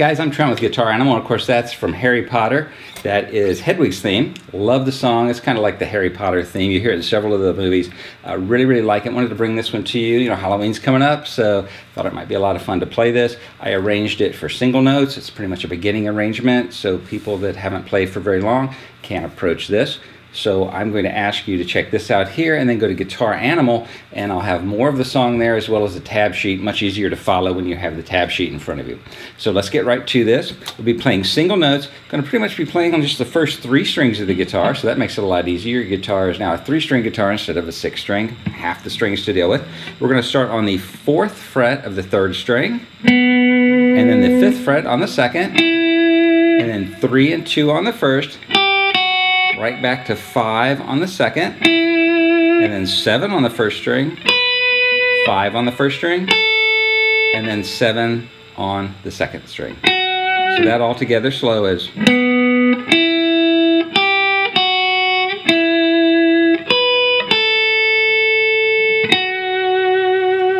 guys, I'm Trent with Guitar Animal. Of course, that's from Harry Potter. That is Hedwig's theme. Love the song. It's kind of like the Harry Potter theme. You hear it in several of the movies. I uh, really, really like it. Wanted to bring this one to you. You know, Halloween's coming up, so thought it might be a lot of fun to play this. I arranged it for single notes. It's pretty much a beginning arrangement, so people that haven't played for very long can approach this. So I'm going to ask you to check this out here and then go to Guitar Animal and I'll have more of the song there as well as the tab sheet, much easier to follow when you have the tab sheet in front of you. So let's get right to this. We'll be playing single notes. Going to pretty much be playing on just the first three strings of the guitar, so that makes it a lot easier. Your guitar is now a three-string guitar instead of a six-string, half the strings to deal with. We're going to start on the fourth fret of the third string, and then the fifth fret on the second, and then three and two on the first, right back to five on the second, and then seven on the first string, five on the first string, and then seven on the second string. So that all together slow is. And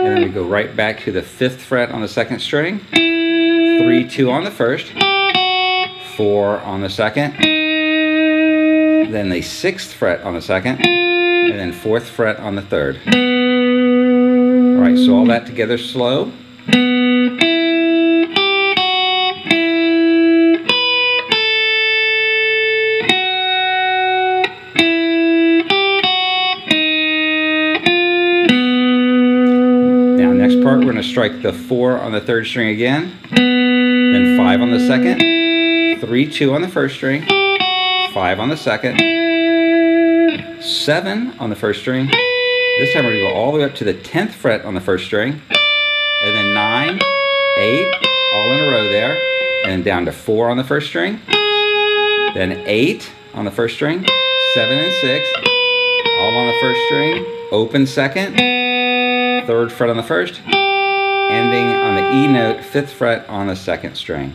then we go right back to the fifth fret on the second string, three, two on the first, four on the second, then the sixth fret on the second, and then fourth fret on the third. All right, so all that together slow. Now next part, we're going to strike the four on the third string again, then five on the second, three, two on the first string, five on the second, seven on the first string. This time we're gonna go all the way up to the 10th fret on the first string, and then nine, eight, all in a row there, and down to four on the first string, then eight on the first string, seven and six, all on the first string, open second, third fret on the first, ending on the E note, fifth fret on the second string.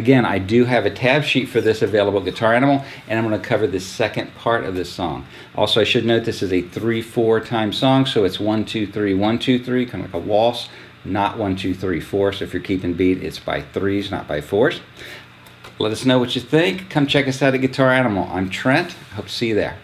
Again, I do have a tab sheet for this available Guitar Animal, and I'm going to cover the second part of this song. Also, I should note this is a 3-4 time song, so it's 1, 2, 3, 1, 2, 3, kind of like a waltz, not 1, 2, 3, 4. So if you're keeping beat, it's by threes, not by fours. Let us know what you think. Come check us out at Guitar Animal. I'm Trent. Hope to see you there.